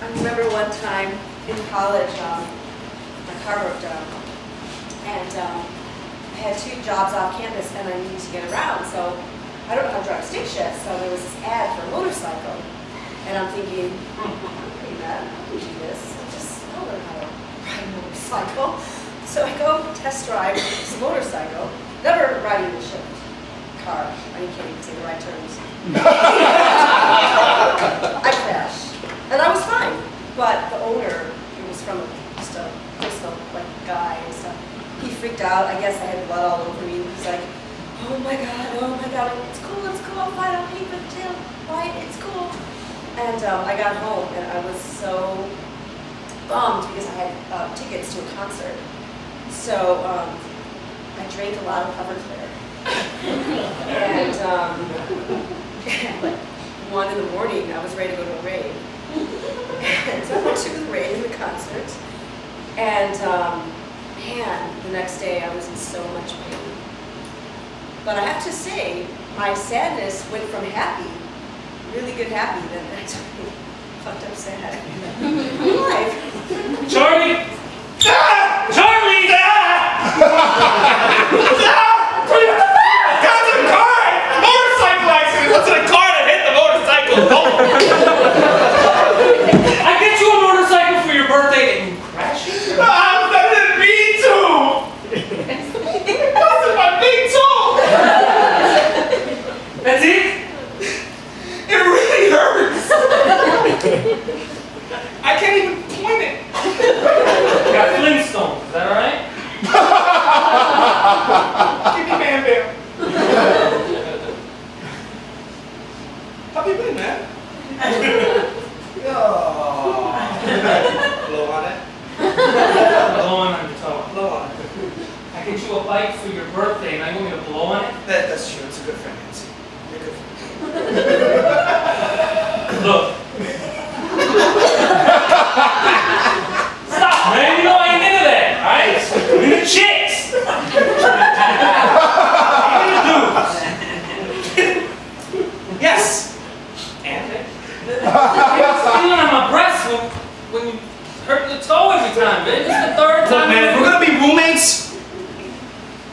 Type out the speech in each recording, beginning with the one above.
I remember one time in college, um, my car broke down. And um, I had two jobs off campus and I needed to get around. So I don't know how to drive a stick shift. So there was this ad for a motorcycle. And I'm thinking, hey man, I can do this. I just I learn how to ride a motorcycle. So I go test drive this motorcycle, never riding the shift car. Are you kidding? Take the right turns. I crashed. And I was fine. But the owner, he was from just a personal like guy and stuff, he freaked out. I guess I had blood all over me. He's like, oh my god, oh my god, it's cool, it's cool, I'm fine, I'll pay for the tail. Right, it's cool. And um, I got home and I was so bummed because I had uh, tickets to a concert. So um, I drank a lot of Everclear. and um, like one in the morning, I was ready to go to a rave. And so I went to the rave and the concert. And um, man, the next day I was in so much pain. But I have to say, my sadness went from happy, really good happy, then actually fucked up sad. Life. Charlie! Ah! Charlie! Ah! What the fuck? Got to the car! Motorcycle accident! What's in the car that hit the motorcycle? Oh. I get you a motorcycle for your birthday and you crash it? Ah, I didn't mean to! That's my big toe! That's it? It really hurts! I can't even point it! You got Flintstones, is that alright? Give me Bam Bam. How you been, man? oh. Blow on it? Blowing on your toe. Blow on it. I get you a bike for your birthday and I want you to blow on it? That, that's true. It's a good friend, Nancy. You're good friend. Look. Stop, man. You know I ain't into that, alright? I'm into chicks. I'm dudes. Yes! And it. feeling on my breast when, when you hurt the toe every time, man. This is the third Look, man, if we're gonna be roommates,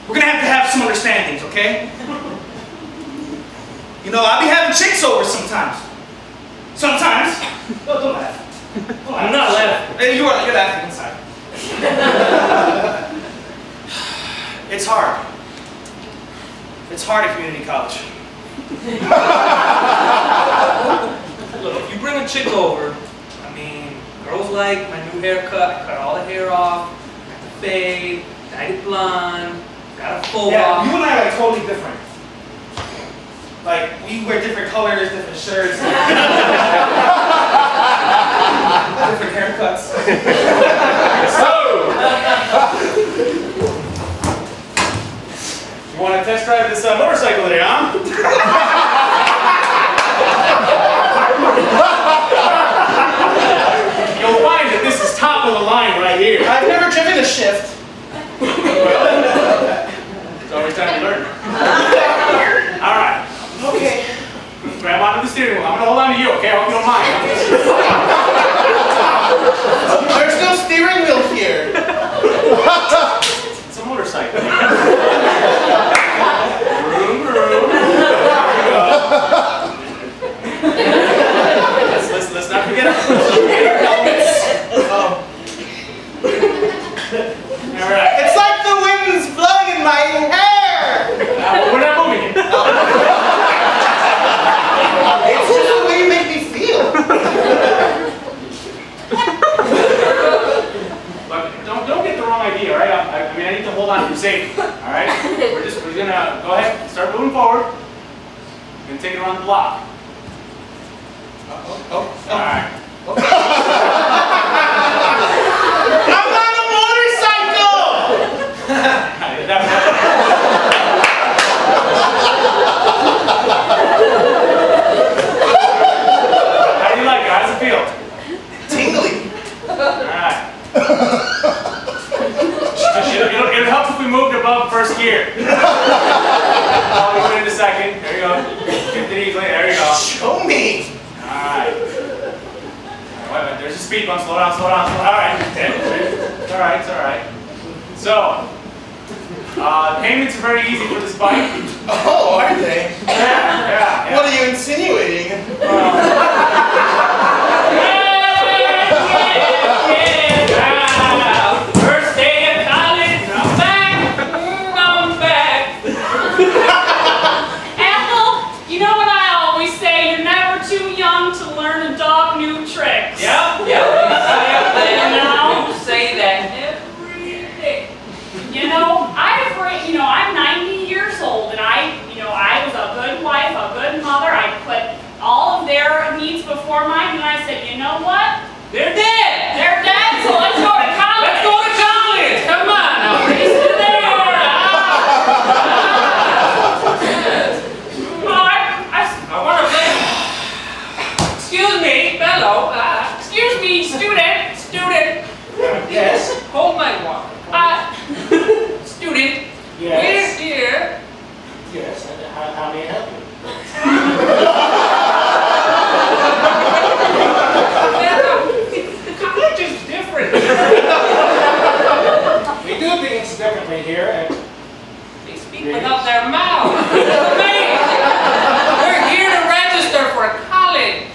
we're gonna have to have some understandings, okay? You know, I'll be having chicks over sometimes. Sometimes. Oh, don't laugh. Don't I'm not laughing. Hey, you are, you're laughing inside. it's hard. It's hard at community college. Look, if you bring a chick over, I mean, girls like my new haircut. I cut all the hair off, got the fade, dyed it blonde, got a full Yeah, off. you and I are like totally different. Like, we wear different colors, different shirts. different haircuts. So, You want to test drive this uh, motorcycle today, huh? You'll find that this is top of the line right here. I've never driven a shift. it's always time to learn. All right. Okay. Grab onto the steering wheel. I'm gonna hold on to you, okay? I hope you don't mind. There's no steering wheel here. It's a motorcycle. vroom, vroom. let's, let's, let's not forget our, forget our helmets. Um, all right. It's like the wind's blowing in my hair. Uh, we're not moving it. It's just the way you make me feel. Look, don't, don't get the wrong idea, right? I, I mean, I need to hold on to for safety, all right? We're just, we're gonna, go ahead, start moving forward. We're gonna take it around the block. Oh, oh, All right. Oh. I'm on a motorcycle. That- How do you like it? How does it feel? Tingly. Alright. It'll, it'll, it'll help if we moved above first gear. Oh, we put it in second. There you go. Get it easily. There you go. Show me. Alright. Alright, wait. There's a speed bump. Slow down, slow down, slow down. All right. It's all right, it's all right. So, uh, payments are very easy for this bike. Oh, are they? Yeah, yeah, What are you insinuating? Ah, First day of college, I'm back, mm, I'm back. Ethel, you know what I always say, you're never too young to learn a dog new tricks. Yep, yep, you say that, you say that every day. You know, I've, re- you know, I'm 90 years old and I, you know, I was a good wife, a good mother. I put all of their needs before mine and I said, you know what? They're dead. They're dead, so let's go to college. Let's go to college. Come on, now race to there. Well, I, I, I want to play. Excuse me, fellow. Uh, excuse me, student, student, yes. Hold my water. uh, Student. Yes. We're here. Yes, and how, how may I help you? College is different. We do things differently here, and They speak without their mouths. It's amazing. We're here to register for college.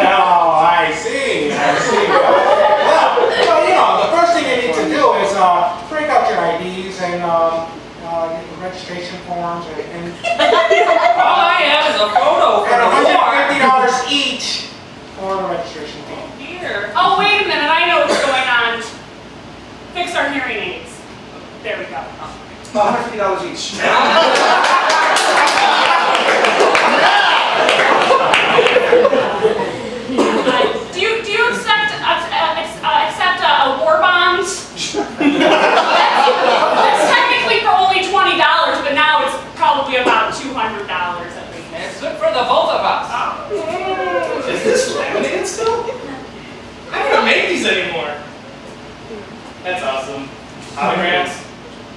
oh, I see, I see. Well, well, you know, the first thing you need to do is uh, break out your IDs and uh, uh, get the registration forms and, and, All I have is a photo for the $150 each for the registration fee. Here. oh, wait a minute, I know what's going on. Fix our hearing aids. There we go. $150 each. Uh, do you do you accept uh, uh, ex- uh, accept a, a war bond? That's technically for only twenty dollars, but now it's probably about two hundred dollars at least. It's good for the both of us. Is this laminated still? I don't even make these anymore. That's awesome. Autographs.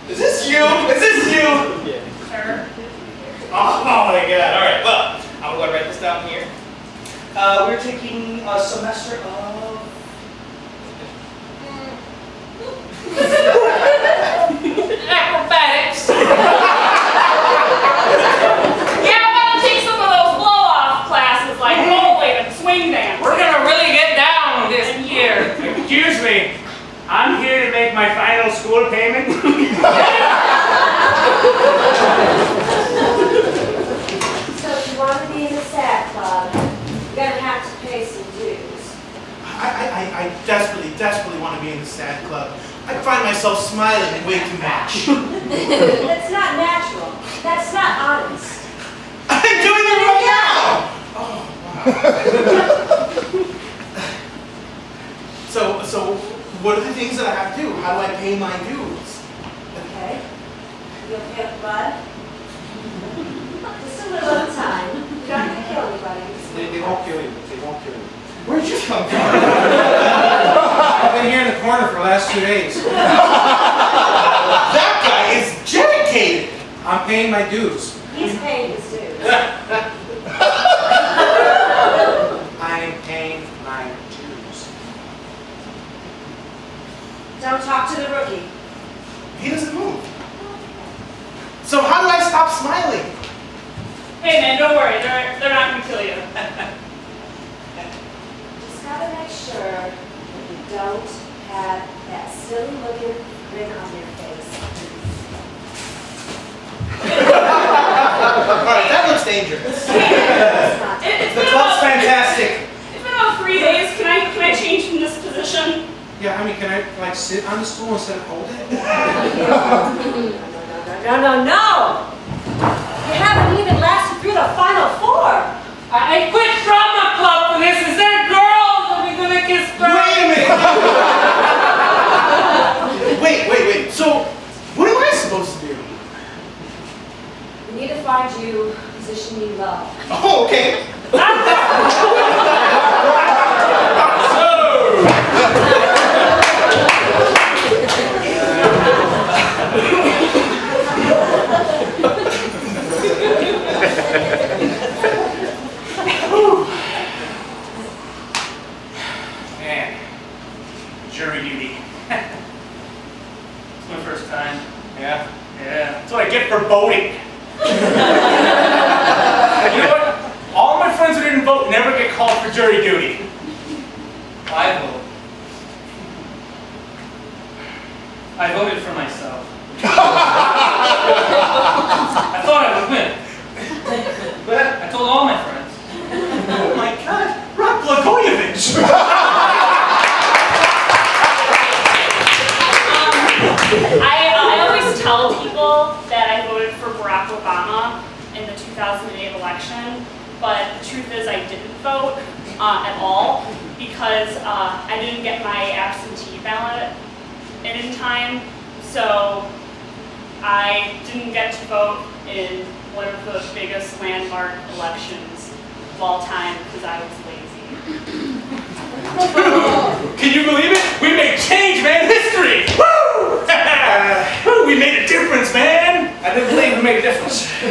Is this you? Is this you? Sure. Oh, oh my god. Alright, well, I'm gonna write this down here. Uh, we're taking a semester of. Acrobatics. yeah, I'm gonna take some of those blow-off classes like bowling and swing dance. We're gonna really get down this year. Excuse me. I'm here to make my final school payment. So if you want to be in the SAD club, you're gonna have to pay some dues. I, I, I- I desperately, desperately want to be in the sad club. I find myself smiling way too much. That's not natural. That's not honest. I'm doing it right now! Oh, wow. so, so, what are the things that I have to do? How do I pay my dues? Okay? You'll pay up blood. Just a little at a time. You're not gonna kill anybody. They, they won't kill you, they won't kill you. Where'd you come from? I've been here in the corner for the last two days. that guy is dedicated! I'm paying my dues. He's paying his dues. I'm paying my dues. Don't talk to the rookie. He doesn't move. So how do I stop smiling? Hey man, don't worry, they're they're not gonna kill you. Just gotta make sure that you don't have that silly looking grin on your face. Alright, that looks dangerous. It, it's The club's about fantastic. it's been about three days. Can I can I change from this position? Yeah, I mean, can I like sit on the stool instead of hold it? No, no, no! You haven't even lasted through the final four! I I quit drama club for this. Is there girls? Are we gonna kiss girls? Wait a minute! wait, wait, wait. So, what am I supposed to do? We need to find you a position you love. Oh, okay. Man, jury duty. It's my first time. Yeah, Yeah. that's what I get for voting. you know what? All my friends who didn't vote never get called for jury duty. I vote. I voted for myself. I thought I would win. But, I told all my friends. oh my God, Rod Blagojevich! I, I always tell people that I voted for Barack Obama in the 2008 election, but the truth is I didn't vote uh, at all because uh, I didn't get my absentee ballot in in time, so I didn't get to vote in one of the biggest landmark elections of all time because I was lazy. Can you believe it? We made change, man! History! Woo! Woo, we made a difference, man! I didn't believe we made a difference.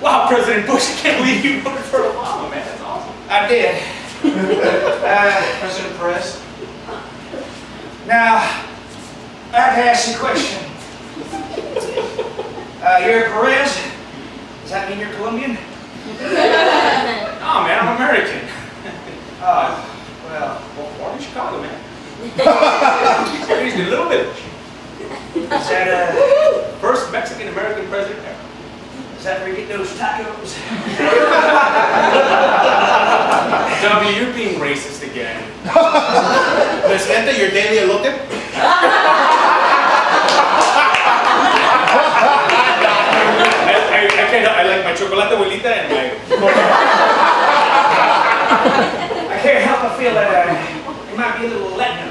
Wow, President Bush, I can't believe you voted for Obama, man. That's awesome. I did. Uh, President Perez? Now, I have to ask you a question. Uh, you're Perez? Does that mean you're Colombian? Oh, man, I'm American. Oh, well, Well, born in Chicago, man. In a little village. is that, uh, First Mexican-American president ever. is that where you get those tacos? W, you're being racist again. Presidente, your daily elote? I, I, I can't help, I like my chocolate abuelita and my... I can't help but feel that uh, it might be a little Latin.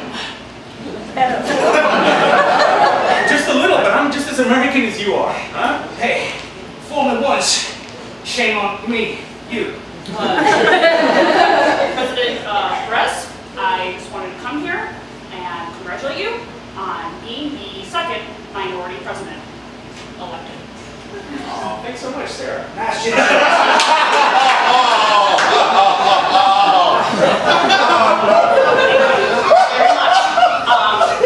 Just a little, but I'm just as American as you are, huh? Hey, fool me once, shame on me, you. President uh, Perez, I just wanted to come here and congratulate you on being the second minority president elected. Oh, thanks so much, Sarah. Nice job. Thank you very much. Um, and I do appreciate you uh, helping Uh,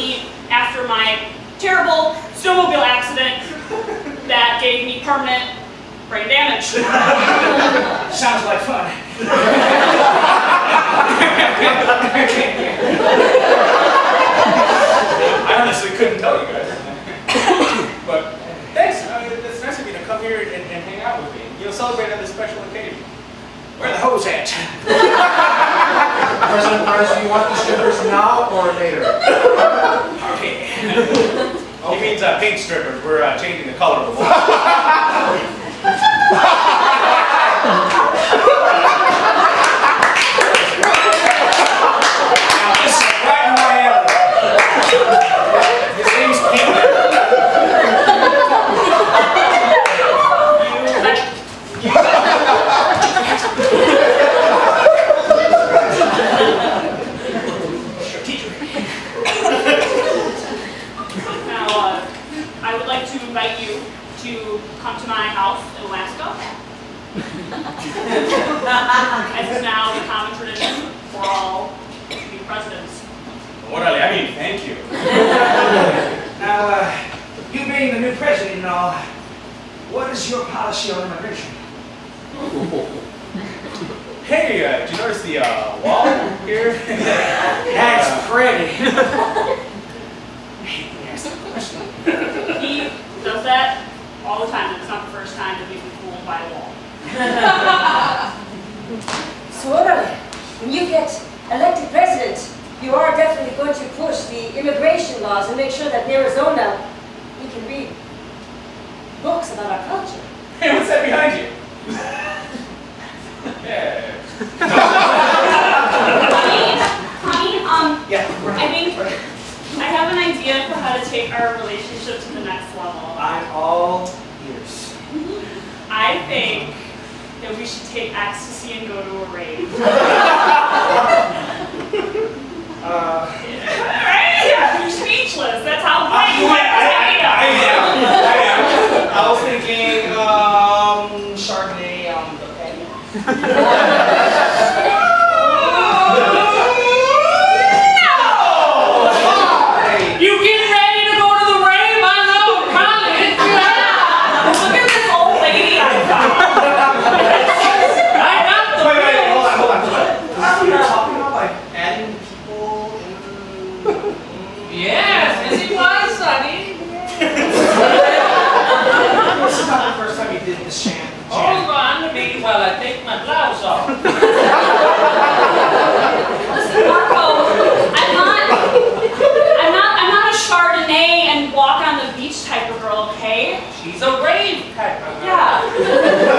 me after my terrible snowmobile accident that gave me permanent brain damage. Sounds like fun. I honestly couldn't tell you guys. but thanks. I mean, it's nice of you to come here and, and hang out with me. You know, celebrate on this special occasion. Where the hose at? President Perez, do you want the strippers now or later? Okay. He means uh, paint strippers. We're uh, changing the color of the wall. Now, this is right in my alley. His name's Peter. Teacher. Now, uh, I would like to invite you to come to my house in Alaska. As is now the common tradition for all new presidents. Orale, I mean, thank you. Now, uh, you being the new president and all, what is your policy on immigration? Hey, uh, did you notice the uh, wall here? That's pretty. Hey, let me ask you a question. He does that all the time, and it's not the first time that we've been fooled by a wall. So, orale, when you get elected president, you are definitely going to push the immigration laws and make sure that in Arizona we can read books about our culture. Hey, what's that behind you? yeah. Honey, honey, um, Yeah. I think I have an idea for how to take our relationship to the next level. I'm all ears. I think that we should take ecstasy and go to a rave. Uh, right? Yeah, you're speechless. That's how I, you I, I, are. I am. I am. I was thinking, um, Chardonnay on the patio. with me while I take my blouse off. Listen, Marco, I'm not, I'm not, I'm not a Chardonnay and walk on the beach type of girl, okay? She's a rave. Yeah.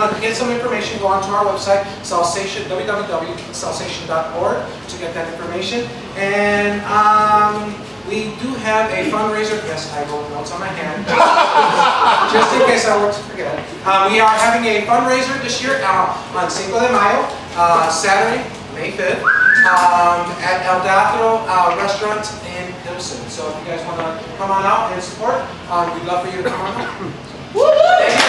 want to get some information, go onto our website, Salsation, www.salsation.org to get that information. And um, we do have a fundraiser. Yes, I wrote notes on my hand. Just in case I were to forget. Uh, we are having a fundraiser this year uh, on Cinco de Mayo, uh, Saturday, May 5th, um, at El Teatro uh, Restaurant in Pilsen. So if you guys want to come on out and support, um, we'd love for you to come on out.